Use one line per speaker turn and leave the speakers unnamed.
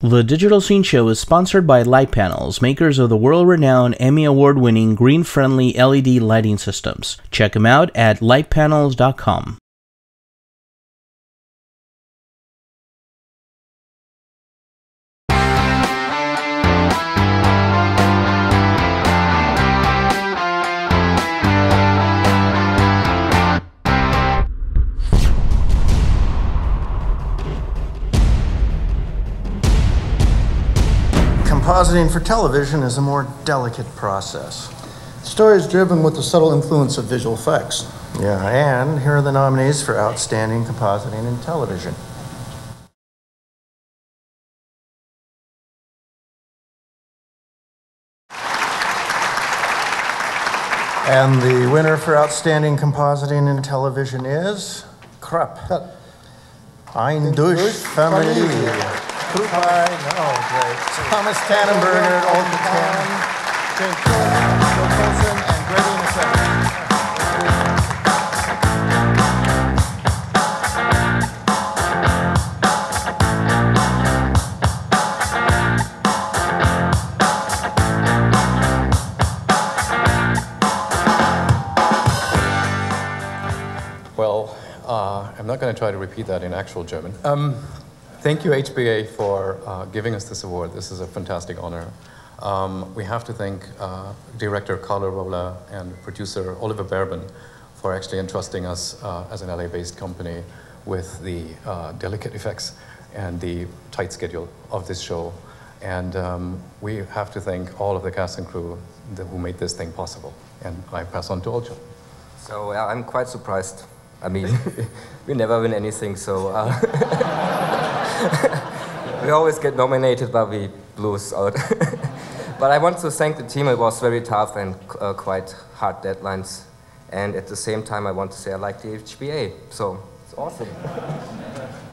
The Digital Scene Show is sponsored by Light Panels, makers of the world renowned Emmy Award winning green friendly LED lighting systems. Check them out at lightpanels.com.
Compositing for television is a more delicate process. The story is driven with the subtle influence of visual effects. Yeah, and here are the nominees for Outstanding Compositing in Television. And the winner for Outstanding Compositing in Television is Krupp. Ein Dusch Familie. Krupp, I know, great. Thomas Tannenberger, Olcun Tan, James Joe and Grady Nassau.
Well, uh, I'm not going to try to repeat that in actual German. Um, thank you, HPA, for uh, giving us this award. This is a fantastic honor. Um, we have to thank uh, director Carlo Rola and producer Oliver Berben for actually entrusting us uh, as an LA-based company with the uh, delicate effects and the tight schedule of this show. And um, we have to thank all of the cast and crew who made this thing possible. And I pass on to Olcun.
So yeah, I'm quite surprised. I mean, we never win anything, so uh, we always get nominated, but we lose out. but I want to thank the team. It was very tough and uh, quite hard deadlines. And at the same time, I want to say I like the HPA. So it's awesome.